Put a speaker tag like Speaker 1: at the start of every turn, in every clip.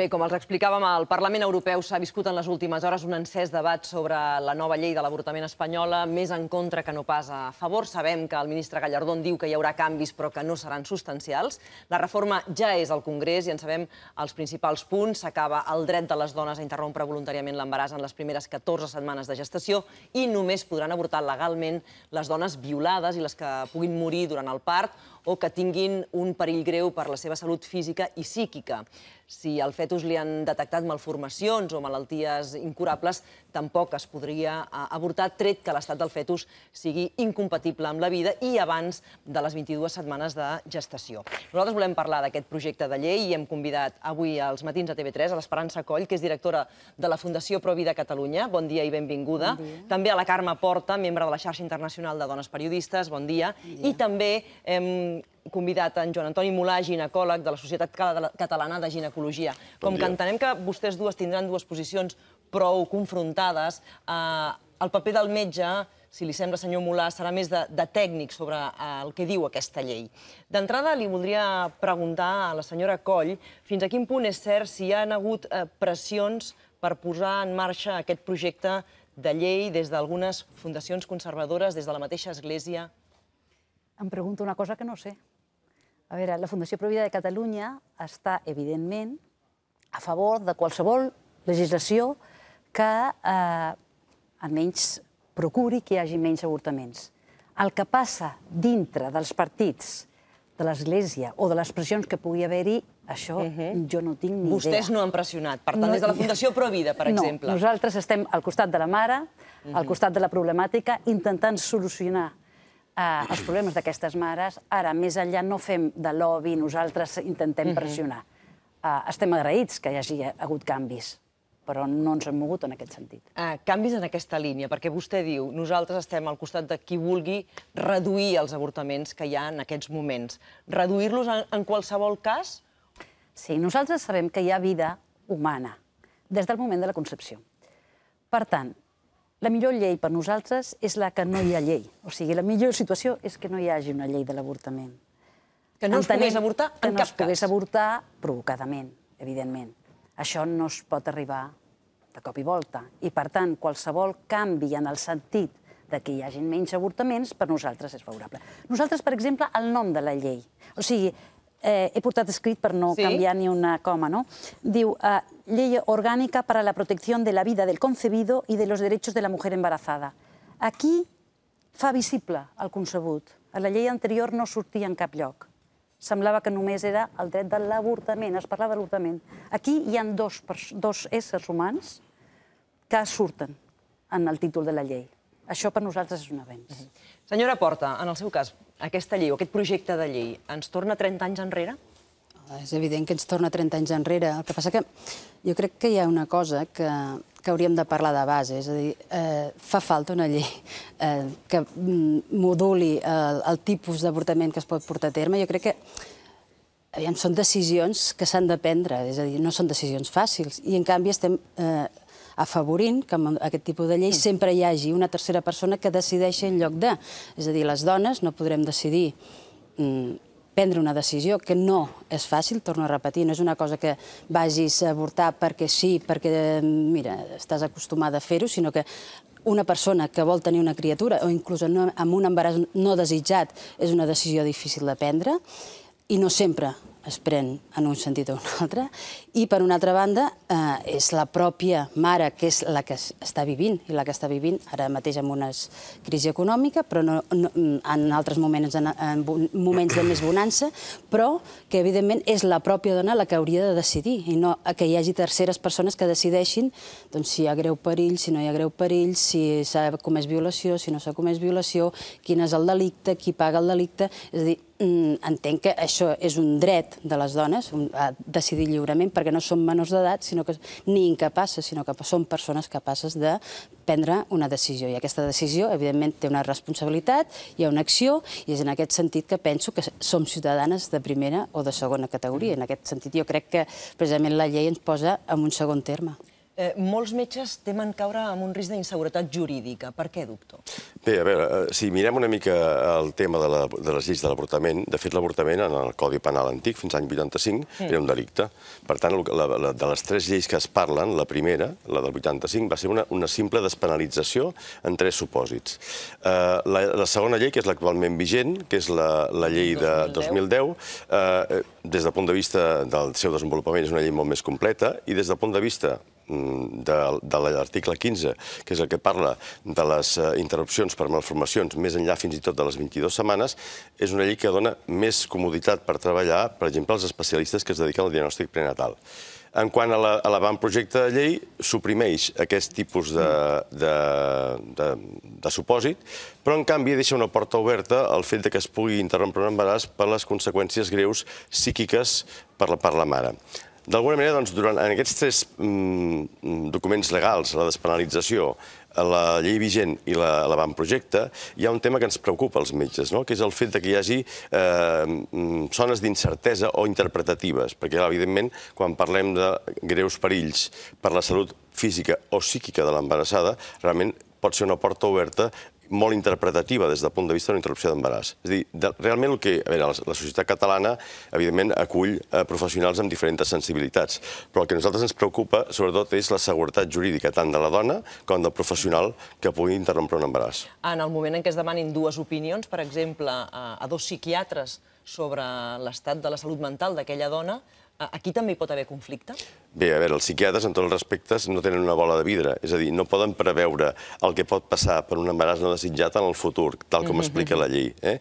Speaker 1: Bé, com els explicàvem, al Parlament Europeu s'ha viscut en les últimes hores un encès debat sobre la nova llei de l'avortament espanyola, més en contra que no pas a favor. Sabem que el ministre Gallardón diu que hi haurà canvis, però que no seran substancials. La reforma ja és al Congrés i en sabem els principals punts. S'acaba el dret de les dones a interrompre voluntàriament l'embaràs en les primeres 14 setmanes de gestació i només podran avortar legalment les dones violades i les que puguin morir durant el part o que tinguin un perill greu per la seva salut física i psíquica. Si al fetus li han detectat malformacions o malalties incurables, tampoc es podria eh, avortar, tret que l'estat del fetus sigui incompatible amb la vida i abans de les 22 setmanes de gestació. Nosaltres volem parlar d'aquest projecte de llei i hem convidat avui als matins a TV3 a l'Esperança Coll, que és directora de la Fundació Provida Catalunya. Bon dia i benvinguda. Bon dia. També a la Carme Porta, membre de la xarxa internacional de dones periodistes. Bon dia. Bon dia. I també hem convidat en Joan Antoni Mulà, ginecòleg de la Societat Catalana de Ginecologia. Com que entenem que vostès dues tindran dues posicions prou confrontades, eh, el paper del metge, si li sembla, senyor Mulà, serà més de, de tècnic sobre eh, el que diu aquesta llei. D'entrada, li voldria preguntar a la senyora Coll fins a quin punt és cert si hi ha hagut eh, pressions per posar en marxa aquest projecte de llei des d'algunes fundacions conservadores, des de la mateixa Església?
Speaker 2: Em pregunto una cosa que no sé. A veure, la Fundació Provida de Catalunya està, evidentment, a favor de qualsevol legislació que eh, almenys procuri que hi hagi menys avortaments. El que passa dintre dels partits de l'Església o de les pressions que pugui haver-hi, això uh -huh. jo no tinc ni
Speaker 1: Vostès
Speaker 2: idea.
Speaker 1: Vostès no han pressionat. Per tant, no, des de la Fundació Provida, per
Speaker 2: no,
Speaker 1: exemple.
Speaker 2: No, nosaltres estem al costat de la mare, uh -huh. al costat de la problemàtica, intentant solucionar eh, els problemes d'aquestes mares. Ara, més enllà, no fem de lobby, nosaltres intentem pressionar. Eh, estem agraïts que hi hagi hagut canvis, però no ens hem mogut en aquest sentit.
Speaker 1: Uh, canvis en aquesta línia, perquè vostè diu nosaltres estem al costat de qui vulgui reduir els avortaments que hi ha en aquests moments. Reduir-los en, en qualsevol cas?
Speaker 2: Sí, nosaltres sabem que hi ha vida humana des del moment de la concepció. Per tant, la millor llei per nosaltres és la que no hi ha llei. O sigui, la millor situació és que no hi hagi una llei de l'avortament.
Speaker 1: Que no Entenem es pogués avortar en cap cas?
Speaker 2: Que no es pogués avortar provocadament, evidentment. Això no es pot arribar de cop i volta. I, per tant, qualsevol canvi en el sentit de que hi hagin menys avortaments, per nosaltres és favorable. Nosaltres, per exemple, el nom de la llei. O sigui, eh, he portat escrit per no sí? canviar ni una coma, no? Diu, eh, Ley Orgánica para la Protección de la Vida del Concebido y de los Derechos de la Mujer Embarazada. Aquí fa visible el concebut. A la llei anterior no sortia en cap lloc. Semblava que només era el dret de l'avortament, es parlava de l'avortament. Aquí hi ha dos, dos éssers humans que surten en el títol de la llei. Això per nosaltres és un avenç.
Speaker 1: Senyora Porta, en el seu cas, aquesta llei o aquest projecte de llei ens torna 30 anys enrere?
Speaker 3: És evident que ens torna 30 anys enrere. El que passa que jo crec que hi ha una cosa que, que hauríem de parlar de base, és a dir, eh, fa falta una llei eh, que mm, moduli el, el tipus d'avortament que es pot portar a terme. Jo crec que aviam, són decisions que s'han de prendre, és a dir, no són decisions fàcils, i en canvi estem eh, afavorint que amb aquest tipus de llei sempre hi hagi una tercera persona que decideixi en lloc de. És a dir, les dones no podrem decidir mm, prendre una decisió que no és fàcil, torno a repetir, no és una cosa que vagis a avortar perquè sí, perquè, mira, estàs acostumada a fer-ho, sinó que una persona que vol tenir una criatura o inclús amb un embaràs no desitjat és una decisió difícil de prendre i no sempre es pren en un sentit o un altre, i per una altra banda eh, és la pròpia mare, que és la que està vivint, i la que està vivint ara mateix amb una crisi econòmica, però no, no, en altres moments, en, en moments de més bonança, però que evidentment és la pròpia dona la que hauria de decidir, i no que hi hagi terceres persones que decideixin doncs, si hi ha greu perill, si no hi ha greu perill, si s'ha comès violació, si no s'ha comès violació, quin és el delicte, qui paga el delicte, és a dir, entenc que això és un dret de les dones, a decidir lliurement, perquè no són menors d'edat, sinó que ni incapaces, sinó que són persones capaces de prendre una decisió. I aquesta decisió, evidentment, té una responsabilitat, hi ha una acció, i és en aquest sentit que penso que som ciutadanes de primera o de segona categoria. En aquest sentit, jo crec que precisament la llei ens posa en un segon terme.
Speaker 1: Eh, molts metges temen caure en un risc d'inseguretat jurídica. Per què, doctor?
Speaker 4: Bé, a veure, eh, si mirem una mica el tema de, la, de les lleis de l'avortament, de fet, l'avortament en el Codi Penal antic, fins l'any 85, mm. era un delicte. Per tant, la, la, de les tres lleis que es parlen, la primera, la del 85, va ser una, una simple despenalització en tres supòsits. Uh, la, la segona llei, que és l'actualment vigent, que és la, la llei de 2010, 2010 uh, des del punt de vista del seu desenvolupament és una llei molt més completa i des del punt de vista de, de l'article 15, que és el que parla de les eh, interrupcions per malformacions més enllà fins i tot de les 22 setmanes, és una llei que dona més comoditat per treballar, per exemple, als especialistes que es dediquen al diagnòstic prenatal. En quant a l'avantprojecte de llei, suprimeix aquest tipus de, de, de, de supòsit, però en canvi deixa una porta oberta al fet que es pugui interrompre un embaràs per les conseqüències greus psíquiques per la, per la mare. D'alguna manera, doncs, durant, aquests tres mm, documents legals, la despenalització, la llei vigent i l'avantprojecte, la, hi ha un tema que ens preocupa als metges, no? que és el fet que hi hagi eh, mm, zones d'incertesa o interpretatives, perquè, evidentment, quan parlem de greus perills per la salut física o psíquica de l'embarassada, realment pot ser una porta oberta molt interpretativa des del punt de vista de interrupció d'embaràs. És a dir, realment el que... A veure, la, la societat catalana, evidentment, acull eh, professionals amb diferents sensibilitats, però el que a nosaltres ens preocupa, sobretot, és la seguretat jurídica tant de la dona com del professional que pugui interrompre un embaràs.
Speaker 1: En el moment en què es demanin dues opinions, per exemple, a dos psiquiatres sobre l'estat de la salut mental d'aquella dona, Aquí també hi pot haver conflicte?
Speaker 4: Bé, a veure, els psiquiatres, en tots els respectes, no tenen una bola de vidre. És a dir, no poden preveure el que pot passar per un embaràs no desitjat en el futur, tal com explica la llei. Eh?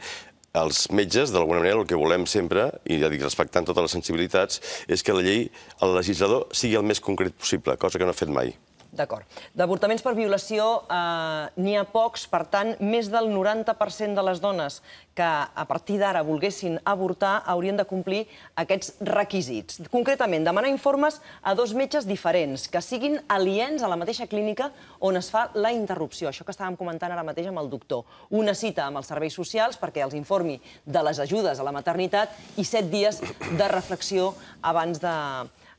Speaker 4: els metges, d'alguna manera, el que volem sempre, i ja dic respectant totes les sensibilitats, és que la llei, el legislador, sigui el més concret possible, cosa que no ha fet mai.
Speaker 1: D'acord. D'avortaments per violació eh, n'hi ha pocs, per tant, més del 90% de les dones que a partir d'ara volguessin avortar haurien de complir aquests requisits. Concretament, demanar informes a dos metges diferents, que siguin aliens a la mateixa clínica on es fa la interrupció. Això que estàvem comentant ara mateix amb el doctor. Una cita amb els serveis socials perquè els informi de les ajudes a la maternitat i set dies de reflexió abans de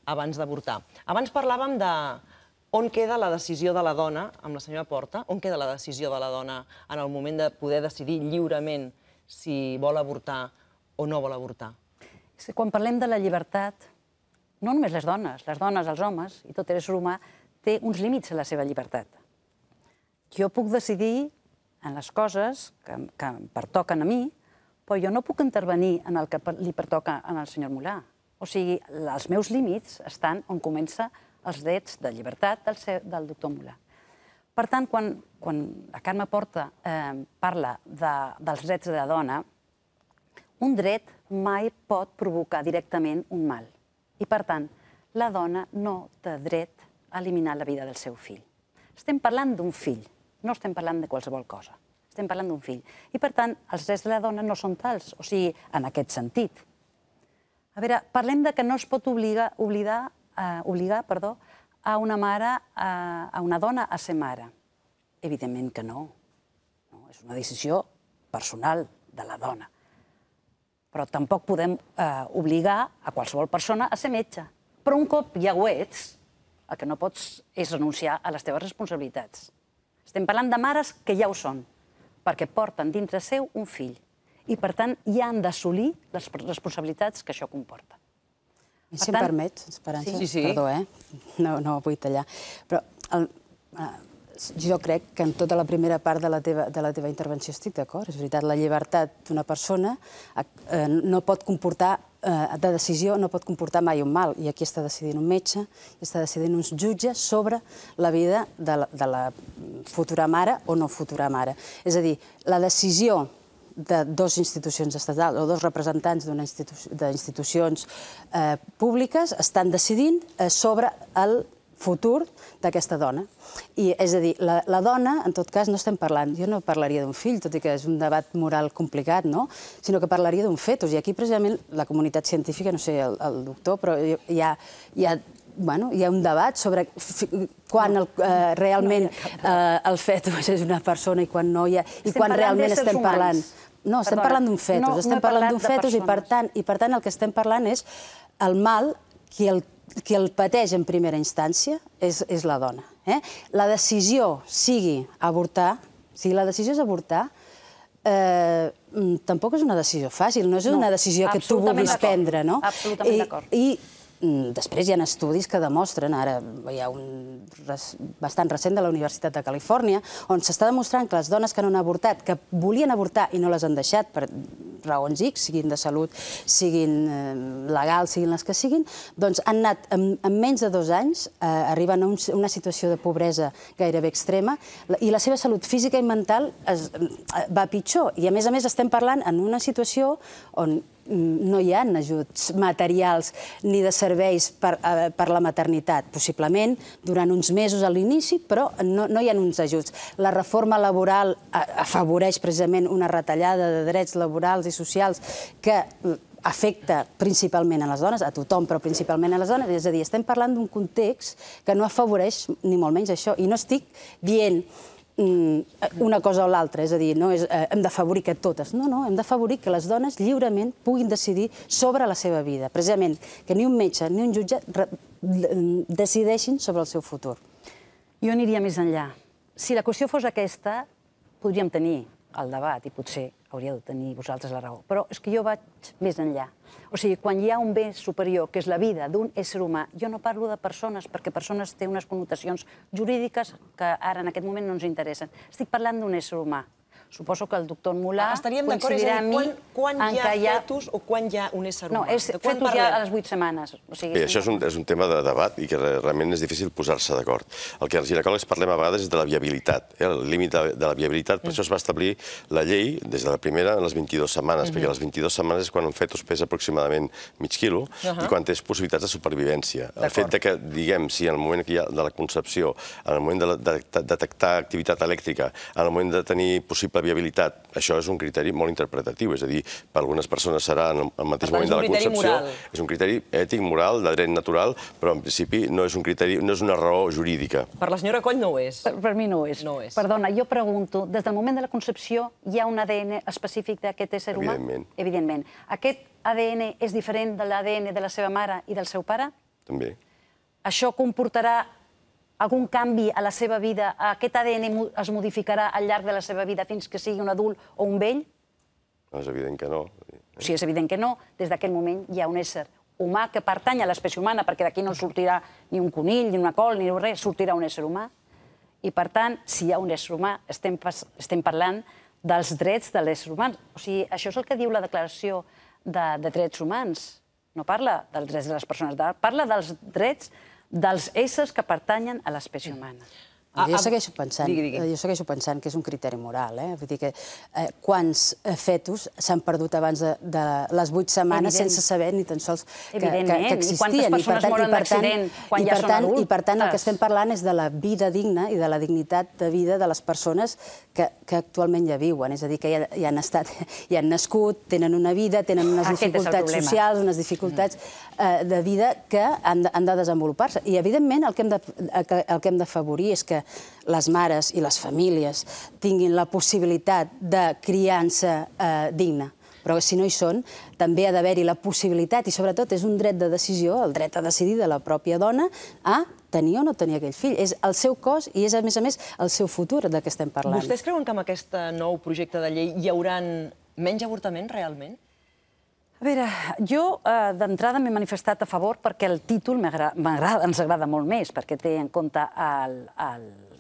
Speaker 1: abans d'avortar. Abans parlàvem de, on queda la decisió de la dona, amb la senyora Porta, on queda la decisió de la dona en el moment de poder decidir lliurement si vol avortar o no vol avortar?
Speaker 2: Quan parlem de la llibertat, no només les dones, les dones, els homes, i tot ésser humà, té uns límits a la seva llibertat. Jo puc decidir en les coses que, que em pertoquen a mi, però jo no puc intervenir en el que li pertoca al senyor Mulà. O sigui, els meus límits estan on comença els drets de llibertat del, del doctor Mulà. Per tant, quan, quan la Carme Porta eh, parla de, dels drets de la dona, un dret mai pot provocar directament un mal. I, per tant, la dona no té dret a eliminar la vida del seu fill. Estem parlant d'un fill, no estem parlant de qualsevol cosa. Estem parlant d'un fill. I, per tant, els drets de la dona no són tals, o sigui, en aquest sentit. A veure, parlem de que no es pot obligar, oblidar eh, obligar perdó, a una mare, a, a una dona a ser mare? Evidentment que no. no. És una decisió personal de la dona. Però tampoc podem eh, obligar a qualsevol persona a ser metge. Però un cop ja ho ets, el que no pots és renunciar a les teves responsabilitats. Estem parlant de mares que ja ho són, perquè porten dintre seu un fill i, per tant, ja han d'assolir les responsabilitats que això comporta.
Speaker 3: I si em permets, Esperança, sí, sí. perdó, eh? No, no vull tallar. Però el, eh, jo crec que en tota la primera part de la teva, de la teva intervenció estic d'acord. És veritat, la llibertat d'una persona eh, no pot comportar, eh, de decisió, no pot comportar mai un mal. I aquí està decidint un metge, està decidint uns jutges sobre la vida de la, de la futura mare o no futura mare. És a dir, la decisió de dues institucions estatals o dos representants d'institucions eh, públiques estan decidint eh, sobre el futur d'aquesta dona. I, és a dir, la, la dona, en tot cas, no estem parlant, jo no parlaria d'un fill, tot i que és un debat moral complicat, no? sinó que parlaria d'un fetus. I aquí, precisament, la comunitat científica, no sé, el, el doctor, però hi ha, hi ha bueno, hi ha un debat sobre quan el, eh, realment eh, el fetus és una persona i quan no hi ha... I estem quan realment estem humans. parlant... No, estem Perdona, parlant d'un fetus, no, estem no parlant d'un fetus i per, tant, i per tant el que estem parlant és el mal qui el qui el pateix en primera instància és, és la dona. Eh? La decisió sigui avortar, si la decisió és avortar, eh, mm, tampoc és una decisió fàcil, no és
Speaker 2: No,
Speaker 3: una decisió que tu vulguis prendre, no?
Speaker 2: Absolutament
Speaker 3: I,
Speaker 2: d'acord.
Speaker 3: I mm, després hi ha estudis que demostren, ara hi ha un bastant recent de la Universitat de Califòrnia, on s'està demostrant que les dones que no han avortat, que volien avortar i no les han deixat per raons X, siguin de salut, siguin eh, legals, siguin les que siguin, doncs han anat en, en menys de dos anys eh, arribant a un, una situació de pobresa gairebé extrema i la seva salut física i mental es, eh, va pitjor. I a més a més estem parlant en una situació on mm, no hi ha ajuts materials ni de serveis per, per la maternitat. Possiblement durant uns mesos a l'inici, però no, no hi ha uns ajuts. La reforma laboral afavoreix precisament una retallada de drets laborals i socials que mm, afecta principalment a les dones, a tothom, però principalment a les dones. És a dir, estem parlant d'un context que no afavoreix ni molt menys això. I no estic dient mm, una cosa o l'altra, és a dir, no és, eh, hem d'afavorir que totes. No, no, hem d'afavorir que les dones lliurement puguin decidir sobre la seva vida. Precisament, que ni un metge ni un jutge decideixin sobre el seu futur.
Speaker 2: Jo aniria més enllà. Si la qüestió fos aquesta, podríem tenir el debat i potser hauríeu de tenir vosaltres la raó. Però és que jo vaig més enllà. O sigui, quan hi ha un bé superior, que és la vida d'un ésser humà, jo no parlo de persones, perquè persones té unes connotacions jurídiques que ara en aquest moment no ens interessen. Estic parlant d'un ésser humà. Suposo que el doctor Mulà
Speaker 1: Ah, Estaríem d'acord, és
Speaker 2: coincidirà
Speaker 1: a
Speaker 2: amb
Speaker 1: dir,
Speaker 2: mi
Speaker 1: quan, quan
Speaker 2: en
Speaker 1: hi ha
Speaker 2: que
Speaker 1: fetus o quan hi ha un ésser
Speaker 2: No,
Speaker 1: humà?
Speaker 2: és
Speaker 1: De quan
Speaker 2: fetus ja a les 8 setmanes. O sigui,
Speaker 4: Bé, això és un, és un tema de debat i que re- realment és difícil posar-se d'acord. El que els ginecòlegs parlem a vegades és de la viabilitat, eh? el límit de, de la viabilitat. Per això es va establir la llei des de la primera en les 22 setmanes, perquè les 22 setmanes és quan un fetus pesa aproximadament mig quilo i quan té possibilitats de supervivència. El fet de que, diguem, si en el moment que hi ha de la concepció, en el moment de, la, de, de detectar activitat elèctrica, en el moment de tenir possible viabilitat, això és un criteri molt interpretatiu, és a dir, per algunes persones serà en el, mateix
Speaker 1: tant,
Speaker 4: moment de la concepció,
Speaker 1: moral.
Speaker 4: és un criteri ètic, moral, de dret natural, però en principi no és un criteri, no és una raó jurídica.
Speaker 1: Per la senyora Coll no ho és.
Speaker 2: Per, per mi no ho és.
Speaker 1: No ho és.
Speaker 2: Perdona, jo pregunto, des del moment de la concepció hi ha un ADN específic d'aquest ésser humà?
Speaker 4: Evidentment.
Speaker 2: Evidentment. Aquest ADN és diferent de l'ADN de la seva mare i del seu pare?
Speaker 4: També.
Speaker 2: Això comportarà algun canvi a la seva vida? Aquest ADN es modificarà al llarg de la seva vida fins que sigui un adult o un vell?
Speaker 4: No, és evident que no.
Speaker 2: Sigui, és evident que no. Des d'aquell moment hi ha un ésser humà que pertany a l'espècie humana, perquè d'aquí no sortirà ni un conill, ni una col, ni res, sortirà un ésser humà. I, per tant, si hi ha un ésser humà, estem, estem parlant dels drets de l'ésser humà. O sigui, això és el que diu la Declaració de, de Drets Humans. No parla dels drets de les persones, parla dels drets dels éssers que pertanyen a l'espècie humana.
Speaker 1: Ah,
Speaker 3: jo
Speaker 1: ah,
Speaker 3: segueixo pensant,
Speaker 1: digui, digui.
Speaker 3: jo segueixo pensant que és un criteri moral, eh? Vull dir que eh, quants eh, fetus s'han perdut abans de, de les vuit setmanes
Speaker 2: Evident.
Speaker 3: sense saber ni tan sols que, que, que
Speaker 2: I
Speaker 3: existien.
Speaker 2: quantes persones moren d'accident quan
Speaker 3: i
Speaker 2: ja
Speaker 3: per
Speaker 2: són
Speaker 3: tant, I per tant el que estem parlant és de la vida digna i de la dignitat de vida de les persones que, que actualment ja viuen. És a dir, que ja, ja han estat, ja han nascut, tenen una vida, tenen unes
Speaker 2: Aquest és el
Speaker 3: dificultats socials, unes dificultats eh, de vida que han han de desenvolupar-se. I, evidentment, el que, hem de, el que- el que hem d'afavorir és que les mares i les famílies tinguin la possibilitat de criança eh, digna. Però si no hi són, també ha d'haver-hi la possibilitat, i sobretot és un dret de decisió, el dret a decidir de la pròpia dona, a tenir o no tenir aquell fill. És el seu cos i és, a més a més, el seu futur de què estem parlant.
Speaker 1: Vostès creuen que amb aquest nou projecte de llei hi hauran menys avortaments, realment?
Speaker 2: A veure, jo eh, d'entrada m'he manifestat a favor perquè el títol m'agra- m'agrada, ens agrada molt més, perquè té en compte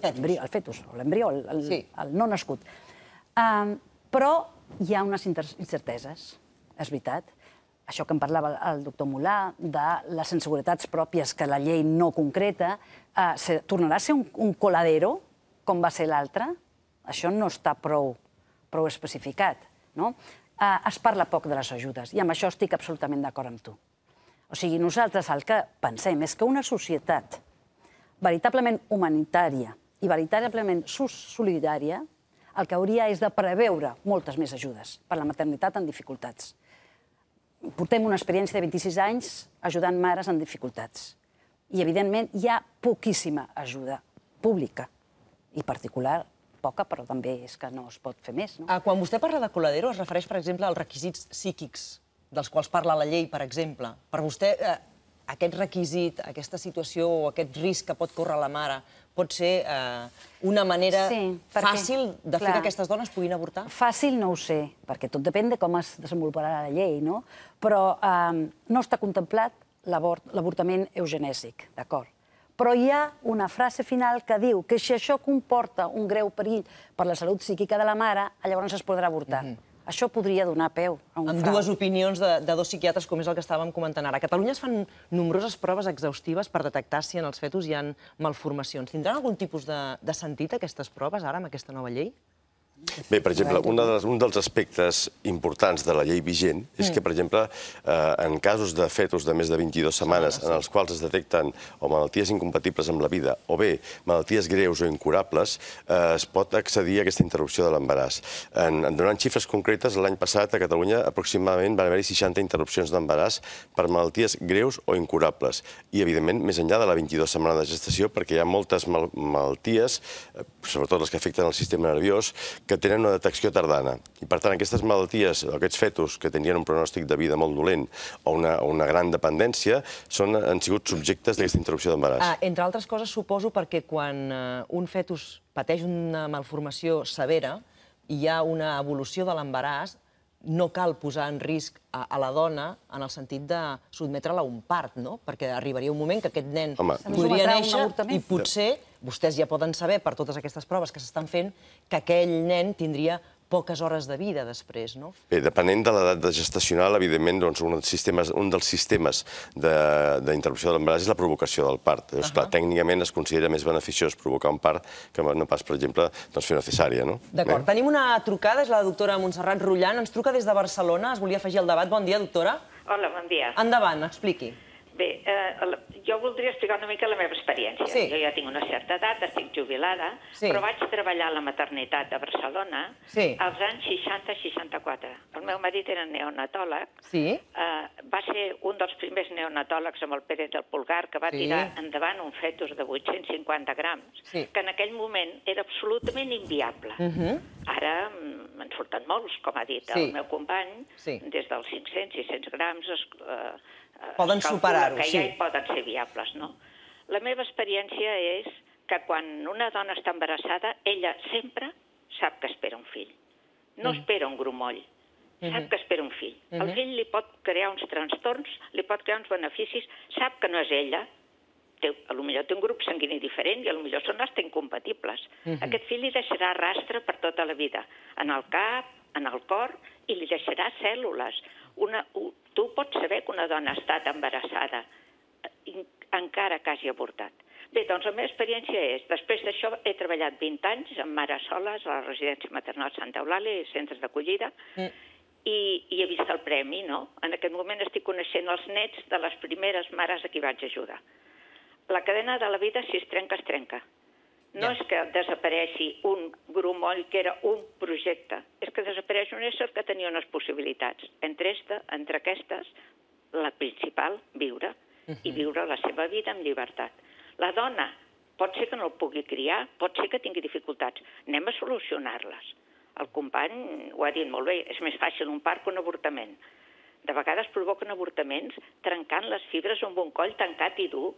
Speaker 2: l'embrió, el fetus, l'embrió, el, el,
Speaker 1: Sí.
Speaker 2: el no nascut. Um, però hi ha unes incerteses, és veritat. Això que em parlava el doctor Mulà, de les inseguretats pròpies que la llei no concreta, eh, se, tornarà a ser un, un coladero, com va ser l'altre? Això no està prou, prou especificat. No? Eh, es parla poc de les ajudes, i amb això estic absolutament d'acord amb tu. O sigui, nosaltres el que pensem és que una societat veritablement humanitària i veritablement solidària el que hauria és de preveure moltes més ajudes per la maternitat en dificultats. Portem una experiència de 26 anys ajudant mares en dificultats. I, evidentment, hi ha poquíssima ajuda pública i particular, poca, però també és que no es pot fer més. No?
Speaker 1: Ah, quan vostè parla de coladero, es refereix, per exemple, als requisits psíquics dels quals parla la llei, per exemple. Per vostè, eh, aquest requisit, aquesta situació o aquest risc que pot córrer la mare pot ser eh, una manera
Speaker 2: Sí, perquè,
Speaker 1: fàcil de fer
Speaker 2: clar,
Speaker 1: que aquestes dones puguin avortar?
Speaker 2: Fàcil no ho sé, perquè tot depèn de com es desenvoluparà la llei, no? Però eh, no està contemplat l'avortament eugenèsic, d'acord? Però hi ha una frase final que diu que si això comporta un greu perill per la salut psíquica de la mare, llavors es podrà avortar. Això podria donar peu a un
Speaker 1: amb
Speaker 2: frau.
Speaker 1: dues opinions de, de dos psiquiatres, com és el que estàvem comentant ara. A Catalunya es fan nombroses proves exhaustives per detectar si en els fetus hi ha malformacions. Tindran algun tipus de, de sentit aquestes proves ara amb aquesta nova llei?
Speaker 4: Bé, per exemple, una de les, un dels aspectes importants de la llei vigent és que, per exemple, eh, en casos de fetus de més de 22 setmanes en els quals es detecten o malalties incompatibles amb la vida o bé malalties greus o incurables, eh, es pot accedir a aquesta interrupció de l'embaràs. En, en donant xifres concretes, l'any passat a Catalunya aproximadament van haver-hi 60 interrupcions d'embaràs per malalties greus o incurables. I, evidentment, més enllà de la 22 setmana de gestació, perquè hi ha moltes mal malalties, eh, sobretot les que afecten el sistema nerviós, que tenen una detecció tardana. I, per tant, aquestes malalties, aquests fetus que tenien un pronòstic de vida molt dolent o una, una gran dependència, són, han sigut subjectes d'aquesta interrupció d'embaràs.
Speaker 1: Ah, entre altres coses, suposo perquè quan eh, un fetus pateix una malformació severa hi ha una evolució de l'embaràs, no cal posar en risc a, a la dona en el sentit de sotmetre-la a un part, no? Perquè arribaria un moment que aquest nen
Speaker 4: Home.
Speaker 1: Podria néixer i potser vostès ja poden saber, per totes aquestes proves que s'estan fent, que aquell nen tindria poques hores de vida després, no?
Speaker 4: Bé, depenent de l'edat de gestacional, evidentment, doncs, un, dels sistemes, un dels sistemes de- d'interrupció de l'embaràs és la provocació del part. Llavors, clar, tècnicament es considera més beneficiós provocar un part que no pas, per exemple, doncs, fer una cesària, no?
Speaker 1: D'acord. Tenim una trucada, és la doctora Montserrat Rullant. Ens truca des de Barcelona. Es volia afegir al debat. Bon dia, doctora.
Speaker 5: Hola, bon dia.
Speaker 1: Endavant, expliqui.
Speaker 5: Bé, eh, jo voldria explicar una mica la meva experiència.
Speaker 1: Sí.
Speaker 5: Jo ja tinc una certa edat, estic jubilada,
Speaker 1: Sí.
Speaker 5: però vaig treballar a la maternitat de Barcelona
Speaker 1: Sí.
Speaker 5: als anys 60-64. El meu marit era neonatòleg,
Speaker 1: Sí?
Speaker 5: eh, va ser un dels primers neonatòlegs amb el Pérez del Pulgar que va
Speaker 1: Sí.
Speaker 5: tirar endavant un fetus de 850 grams,
Speaker 1: Sí.
Speaker 5: que en aquell moment era absolutament inviable.
Speaker 1: Mhm.
Speaker 5: Ara mm, me'n surten molts, com ha dit
Speaker 1: Sí.
Speaker 5: el meu company,
Speaker 1: Sí.
Speaker 5: des dels 500-600 grams es, eh,
Speaker 1: Poden superar-ho, sí.
Speaker 5: ja hi poden ser viables, no? La meva experiència és que quan una dona està embarassada, ella sempre sap que espera un fill. No
Speaker 1: Mm.
Speaker 5: espera un grumoll, sap que espera un fill.
Speaker 1: Mm-hmm.
Speaker 5: El fill li pot crear uns trastorns, li pot crear uns beneficis, sap que no és ella, té, a lo millor té un grup sanguini diferent i a lo millor són hasta incompatibles.
Speaker 1: Mm-hmm.
Speaker 5: Aquest fill li deixarà rastre per tota la vida, en el cap, en el cor, i li deixarà cèl·lules. Una, tu pots saber que una dona ha estat embarassada in- encara que hagi avortat. Bé, doncs la meva experiència és, després d'això he treballat 20 anys amb mares soles a la residència maternal Santa Eulàlia i centres d'acollida,
Speaker 1: Mm.
Speaker 5: i, i he vist el premi, no? En aquest moment estic coneixent els nets de les primeres mares a qui vaig ajudar. La cadena de la vida, si es trenca, es trenca. No
Speaker 1: Ja.
Speaker 5: és que desapareixi un grumoll que era un projecte, és que desapareix un ésser que tenia unes possibilitats. Entre, esta, entre aquestes, la principal, viure, i viure la seva vida amb llibertat. La dona pot ser que no el pugui criar, pot ser que tingui dificultats. Anem a solucionar-les. El company ho ha dit molt bé, és més fàcil un part que un avortament. De vegades provoquen avortaments trencant les fibres amb un coll tancat i dur.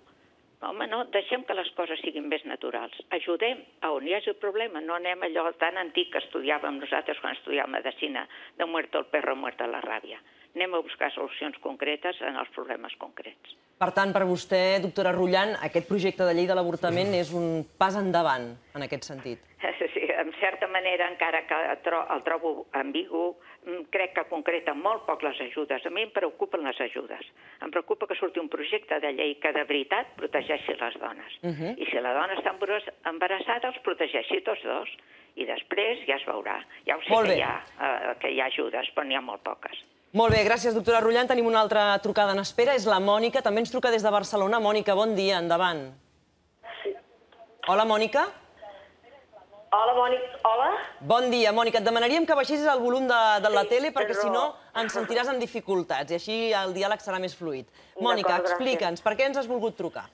Speaker 5: Home, no, deixem que les coses siguin més naturals. Ajudem a on hi hagi el problema, no anem allò tan antic que estudiàvem nosaltres quan estudiàvem medicina, de muerto el perro, muerta la ràbia. Anem a buscar solucions concretes en els problemes concrets.
Speaker 1: Per tant, per vostè, doctora Rullant, aquest projecte de llei de l'avortament és un pas endavant en aquest sentit.
Speaker 5: Sí, en certa manera, encara que el trobo ambigu, crec que concreta molt poc les ajudes. A mi em preocupen les ajudes. Em preocupa que surti un projecte de llei que de veritat protegeixi les dones.
Speaker 1: Mhm.
Speaker 5: I si la dona està embaras- embarassada, els protegeixi tots dos. I després ja es veurà. Ja ho sé que hi, ha, eh, que hi ha ajudes, però n'hi ha molt poques.
Speaker 1: Molt bé, gràcies, doctora Rullant. Tenim una altra trucada en espera, és la Mònica. També ens truca des de Barcelona. Mònica, bon dia, endavant. Hola, Mònica.
Speaker 6: Hola, Boni. Hola?
Speaker 1: Bon dia, Mònica. Et demanaríem que baixessis el volum de, de la
Speaker 6: Sí,
Speaker 1: tele perquè, si no, ens sentiràs amb dificultats i així el diàleg serà més fluid. Mònica, explica'ns, per què ens has volgut trucar?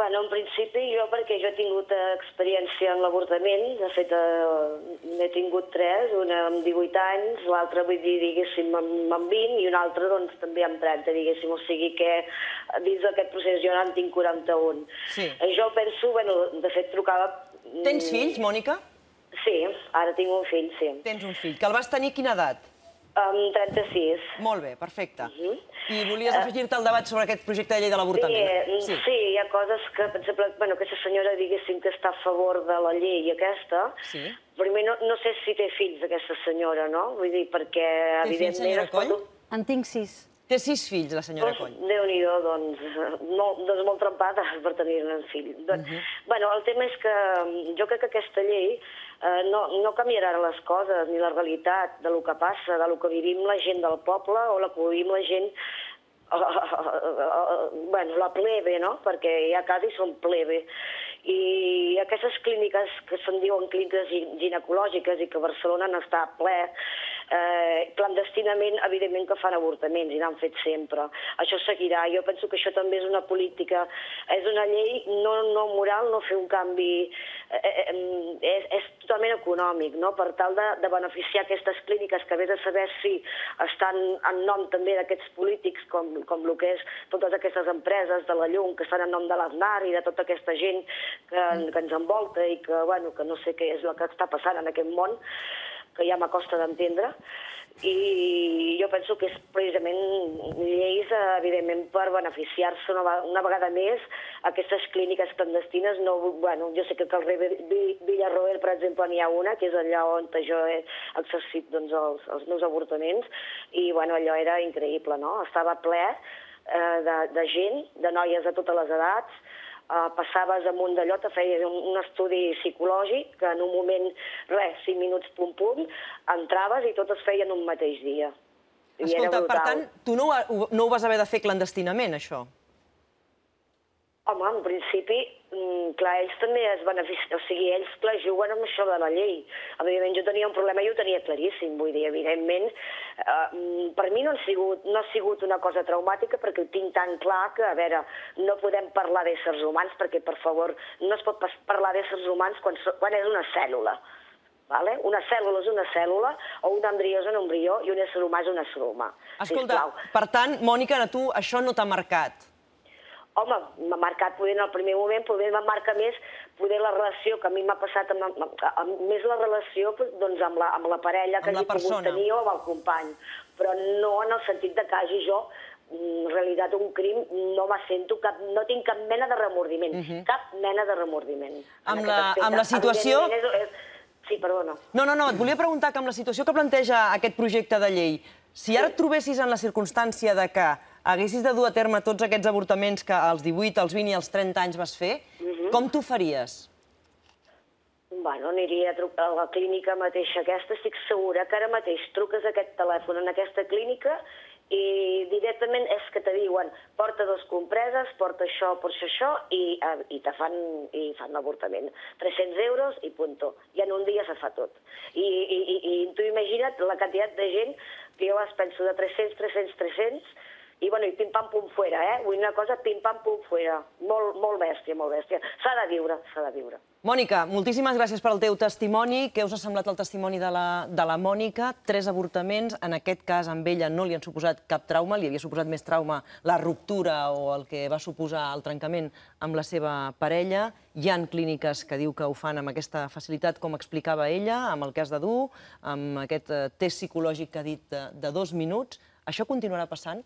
Speaker 6: Bueno, en principi jo, perquè jo he tingut experiència en l'avortament, de fet eh, n'he tingut tres, una amb 18 anys, l'altra, vull dir, diguéssim, amb, amb 20 i una altra, doncs, també amb 30, diguéssim, o sigui que dins d'aquest procés jo en tinc 41.
Speaker 1: Sí.
Speaker 6: Eh, Jo penso, bueno, de fet trucava...
Speaker 1: Tens fills, Mònica?
Speaker 6: Sí, ara tinc un fill, sí.
Speaker 1: Tens un fill. Que el vas tenir a quina edat?
Speaker 6: Amb 36.
Speaker 1: Molt bé, perfecte.
Speaker 6: Mhm.
Speaker 1: I volies afegir-te al debat sobre aquest projecte de llei de
Speaker 6: Sí,
Speaker 1: l'avortament?
Speaker 6: eh, sí, hi ha coses que, per exemple, bueno, aquesta senyora diguéssim que està a favor de la llei aquesta.
Speaker 1: Sí.
Speaker 6: Primer, no, no sé si té fills, aquesta senyora, no? Vull dir, perquè,
Speaker 1: fills,
Speaker 6: evidentment...
Speaker 1: senyora
Speaker 6: es pot-
Speaker 1: Coll?
Speaker 2: En tinc sis.
Speaker 1: Té sis fills, la senyora
Speaker 6: Doncs,
Speaker 1: Coll.
Speaker 6: Déu-n'hi-do, doncs, molt, doncs molt trempada per tenir-ne un fill. Doncs, bueno, el tema és que jo crec que aquesta llei eh, no, no canviarà les coses, ni la realitat de lo que passa, de lo que vivim la gent del poble o la que vivim la gent bueno, la plebe, no? Perquè ja quasi són plebe. I aquestes clíniques que se'n diuen clíniques gi- ginecològiques i que Barcelona n'està ple, eh, clandestinament, evidentment que fan avortaments i n'han fet sempre. Això seguirà. Jo penso que això també és una política, és una llei no, no moral, no fer un canvi, eh, eh, és, és totalment econòmic, no? per tal de, de beneficiar aquestes clíniques que vés a saber si estan en nom també d'aquests polítics com, com el que és totes aquestes empreses de la llum que estan en nom de l'Aznar i de tota aquesta gent que, que ens envolta i que, bueno, que no sé què és el que està passant en aquest món, que ja m'acosta d'entendre, i jo penso que és precisament lleis, evidentment, per beneficiar-se una, una vegada més aquestes clíniques clandestines. No, bueno, jo sé que al carrer Vi- Vi- Villarroel, per exemple, n'hi ha una, que és allà on jo he exercit doncs, els, els meus avortaments, i bueno, allò era increïble, no? Estava ple eh, de, de gent, de noies de totes les edats, eh, passaves amunt d'allò, te feies un, un estudi psicològic, que en un moment, res, 5 minuts pum pum, entraves i tot es feia en un mateix dia. I
Speaker 1: Escolta, per tant, tu no ho- no ho vas haver de fer clandestinament, això?
Speaker 6: Home, en principi, mm, clar, ells també es beneficien, o sigui, ells, clar, juguen amb això de la llei. Evidentment, jo tenia un problema i ho tenia claríssim, vull dir, evidentment, eh, mm, per mi no ha, sigut, no ha sigut una cosa traumàtica perquè ho tinc tan clar que, a veure, no podem parlar d'éssers humans perquè, per favor, no es pot parlar d'éssers humans quan, so- quan és una cèl·lula. Vale? Una cèl·lula és una cèl·lula, o un embrió és un embrió, i un ésser humà és un ésser humà.
Speaker 1: Escolta,
Speaker 6: Sisplau.
Speaker 1: per tant, Mònica, a tu això no t'ha marcat.
Speaker 6: Home, m'ha marcat poder en el primer moment, poder m'ha marcat més poder la relació que a mi m'ha passat, amb, amb, amb, més la relació doncs, amb, la, amb la parella que hagi pogut tenir o amb el company, però no en el sentit de que hagi jo mm, realitat un crim, no me sento cap, no tinc cap mena de remordiment, cap mena de remordiment. en
Speaker 1: Mhm. Amb la-
Speaker 6: aspecte.
Speaker 1: amb la situació-
Speaker 6: És, és... Sí, perdona.
Speaker 1: No, no, no, et volia preguntar que amb la situació que planteja aquest projecte de llei, si ara et trobessis en la circumstància de que haguessis de dur a terme tots aquests avortaments que als 18, als 20 i als 30 anys vas fer,
Speaker 6: Mhm.
Speaker 1: com t'ho faries?
Speaker 6: Bueno, aniria a, tru- a la clínica mateixa aquesta, estic segura que ara mateix truques aquest telèfon en aquesta clínica i directament és que te diuen porta dos compreses, porta això, porta això i, eh, i te fan, i fan l'avortament. 300 euros i punto. I en un dia se fa tot. I, i, i, i tu imagina't la quantitat de gent que jo es penso de 300, 300, 300 i, bueno, i pim-pam-pum fuera, eh? Vull una cosa pim-pam-pum fuera. Molt, molt bèstia, molt bèstia. S'ha de viure, s'ha de viure.
Speaker 1: Mònica, moltíssimes gràcies pel teu testimoni. Què us ha semblat el testimoni de la, de la Mònica? Tres avortaments, en aquest cas amb ella no li han suposat cap trauma, li havia suposat més trauma la ruptura o el que va suposar el trencament amb la seva parella. Hi han clíniques que diu que ho fan amb aquesta facilitat, com explicava ella, amb el has de dur, amb aquest eh, test psicològic que ha dit de, de dos minuts. Això continuarà passant?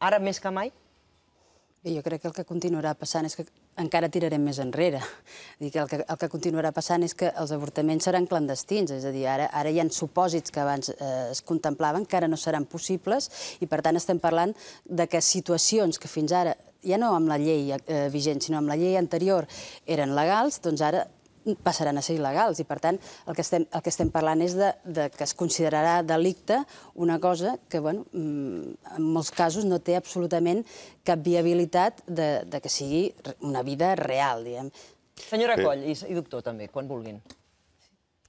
Speaker 1: Ara més que mai?
Speaker 3: Jo crec que el que continuarà passant és que encara tirarem més enrere. Dir que el, que el que continuarà passant és que els avortaments seran clandestins, és a dir, ara, ara hi ha supòsits que abans eh, es contemplaven que ara no seran possibles i, per tant, estem parlant de que situacions que fins ara, ja no amb la llei eh, vigent, sinó amb la llei anterior, eren legals, doncs ara passaran a ser il·legals i, per tant, el que estem, el que estem parlant és de, de que es considerarà delicte una cosa que, bueno, mm, en molts casos no té absolutament cap viabilitat de, de que sigui una vida real, diguem.
Speaker 1: Senyora
Speaker 4: Sí.
Speaker 1: Coll i, i doctor també, quan vulguin.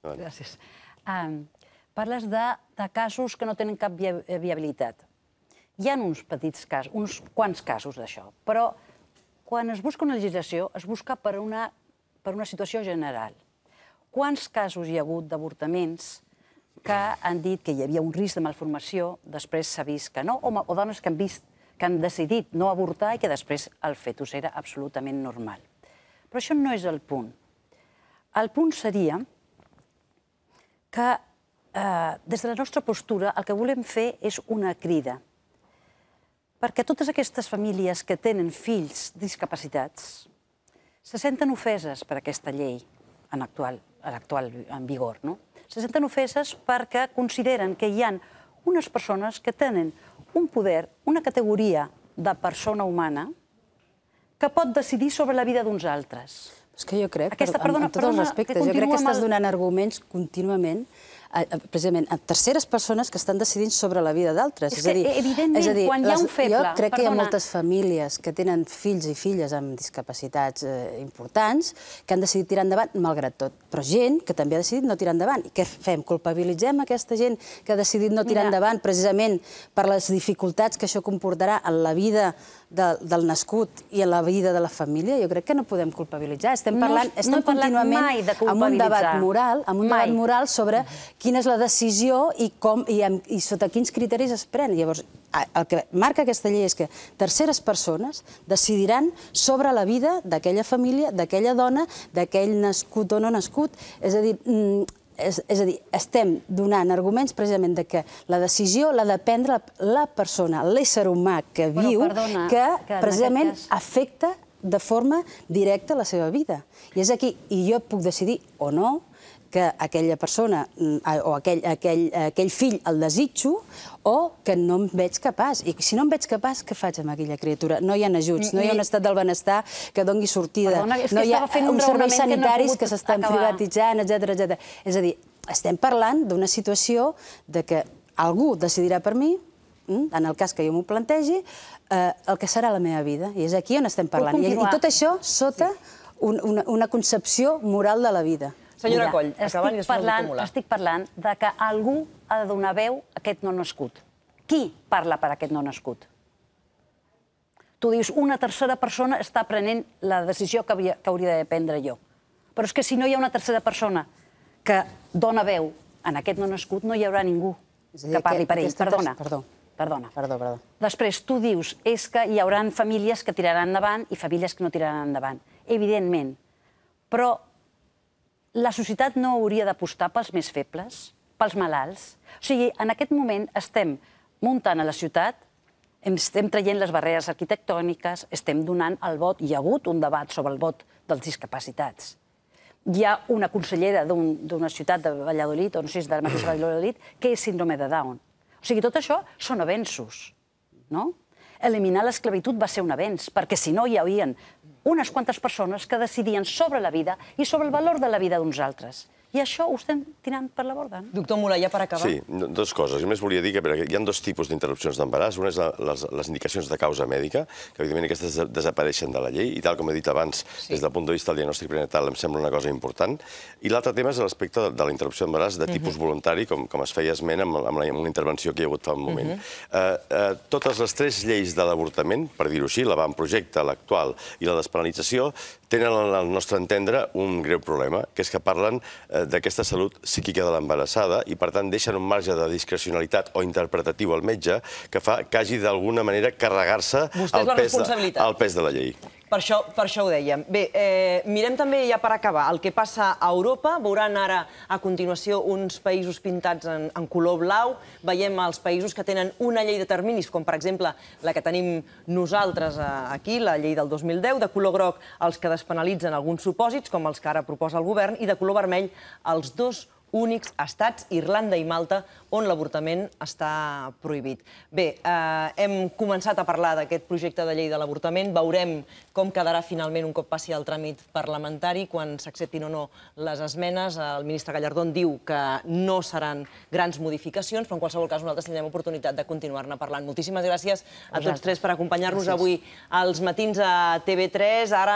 Speaker 2: Gràcies. Um, parles de, de casos que no tenen cap via viabilitat. Hi ha uns petits casos, uns quants casos d'això, però quan es busca una legislació, es busca per una, per una situació general. Quants casos hi ha hagut d'avortaments que han dit que hi havia un risc de malformació, després s'ha vist que no, o, o dones que han, vist, que han decidit no avortar i que després el fetus era absolutament normal. Però això no és el punt. El punt seria que eh, des de la nostra postura el que volem fer és una crida. Perquè totes aquestes famílies que tenen fills discapacitats se senten ofeses per aquesta llei en actual, en actual en vigor, no? Se senten ofeses perquè consideren que hi han unes persones que tenen un poder, una categoria de persona humana que pot decidir sobre la vida d'uns altres.
Speaker 3: És que jo crec,
Speaker 2: Aquesta,
Speaker 3: per,
Speaker 2: perdona,
Speaker 3: amb, amb tots els respectes,
Speaker 2: que
Speaker 3: jo crec que estàs donant arguments contínuament precisament a terceres persones que estan decidint sobre la vida d'altres.
Speaker 2: És que, evidentment, quan hi ha un feble,
Speaker 3: Jo crec que hi ha
Speaker 2: perdona.
Speaker 3: moltes famílies que tenen fills i filles amb discapacitats eh, importants que han decidit tirar endavant, malgrat tot. Però gent que també ha decidit no tirar endavant. I què fem? Culpabilitzem aquesta gent que ha decidit no tirar
Speaker 2: Mira.
Speaker 3: endavant precisament per les dificultats que això comportarà en la vida de, del nascut i en la vida de la família? Jo crec que no podem culpabilitzar. Estem
Speaker 2: No,
Speaker 3: parlant,
Speaker 2: no
Speaker 3: estem
Speaker 2: parlat
Speaker 3: contínuament
Speaker 2: mai de
Speaker 3: amb un debat moral, amb un
Speaker 2: Mai.
Speaker 3: debat moral sobre quina és la decisió i, com, i, amb, i sota quins criteris es pren. Llavors, el que marca aquesta llei és que terceres persones decidiran sobre la vida d'aquella família, d'aquella dona, d'aquell nascut o no nascut. És a dir, mm, és, és a dir, estem donant arguments precisament de que la decisió l'ha de prendre la, la persona, l'ésser humà que
Speaker 2: Però,
Speaker 3: viu,
Speaker 2: perdona,
Speaker 3: que,
Speaker 2: que en
Speaker 3: precisament
Speaker 2: cas-
Speaker 3: afecta de forma directa la seva vida. I és aquí, i jo puc decidir o no que aquella persona mm, o aquell, aquell, aquell fill el desitjo o que no em veig capaç. I si no em veig capaç, què faig amb aquella criatura? No hi ha ajuts, no hi ha un estat del benestar que doni sortida,
Speaker 2: Perdona,
Speaker 3: no hi ha uns serveis sanitaris que s'estan privatitzant, etc etc. És a dir, estem parlant d'una situació de que algú decidirà per mi, mm, en el cas que jo m'ho plantegi, eh, el que serà la meva vida. I és aquí on estem parlant. I, I tot això sota un, una, una concepció moral de la vida.
Speaker 1: Senyora
Speaker 2: Mira,
Speaker 1: Coll, acabant i
Speaker 2: estic parlant,
Speaker 1: acumular.
Speaker 2: estic parlant de que algú ha de donar veu a aquest no nascut. Qui parla per aquest no nascut? Tu dius, una tercera persona està prenent la decisió que, havia, que hauria de prendre jo. Però és que si no hi ha una tercera persona que dona veu en aquest no nascut, no hi haurà ningú
Speaker 3: dir,
Speaker 2: que parli per ell. Perdona.
Speaker 3: perdó.
Speaker 2: Perdona.
Speaker 3: Perdó, perdó.
Speaker 2: Després, tu dius, és que hi haurà famílies que tiraran endavant i famílies que no tiraran endavant. Evidentment. Però la societat no hauria d'apostar pels més febles, pels malalts. O sigui, en aquest moment estem muntant a la ciutat, em- estem traient les barreres arquitectòniques, estem donant el vot, hi ha hagut un debat sobre el vot dels discapacitats. Hi ha una consellera d'un- d'una ciutat de Valladolid, o no sé si de la mateixa Valladolid, que és síndrome de Down. O sigui, tot això són avenços, no? Eliminar l'esclavitud va ser un avenç, perquè si no hi havien unes quantes persones que decidien sobre la vida i sobre el valor de la vida d'uns altres. I això ho estem tirant per la borda. No?
Speaker 1: Doctor Mulà, ja per acabar.
Speaker 4: Sí, dues coses. Jo només volia dir que hi ha dos tipus d'interrupcions d'embaràs. Una és la, les, les indicacions de causa mèdica, que evidentment aquestes des- desapareixen de la llei, i tal com he dit abans, sí. des del punt de vista del diagnòstic prenatal em sembla una cosa important. I l'altre tema és l'aspecte de, de la interrupció d'embaràs de tipus voluntari, com, com es feia esment amb, amb, la, amb una intervenció que hi ha hagut fa un moment. eh, eh, totes les tres lleis de l'avortament, per dir-ho així, l'avantprojecte, l'actual i la despenalització, tenen al nostre entendre un greu problema, que és que parlen eh, d'aquesta salut psíquica de l'embarassada i, per tant, deixen un marge de discrecionalitat o interpretatiu al metge que fa que hagi d'alguna manera carregar-se el, pes de, el pes de la llei.
Speaker 1: Per això, per això ho dèiem. Bé, eh, mirem també, ja per acabar, el que passa a Europa. Veuran ara, a continuació, uns països pintats en, en color blau. Veiem els països que tenen una llei de terminis, com per exemple la que tenim nosaltres eh, aquí, la llei del 2010, de color groc els que despenalitzen alguns supòsits, com els que ara proposa el govern, i de color vermell els dos únics estats, Irlanda i Malta, on l'avortament està prohibit. Bé, eh, hem començat a parlar d'aquest projecte de llei de l'avortament. Veurem com quedarà finalment un cop passi el tràmit parlamentari, quan s'acceptin o no les esmenes. El ministre Gallardón diu que no seran grans modificacions, però en qualsevol cas nosaltres tindrem oportunitat de continuar-ne parlant. Moltíssimes gràcies a tots tres per acompanyar-nos avui als matins a TV3. Ara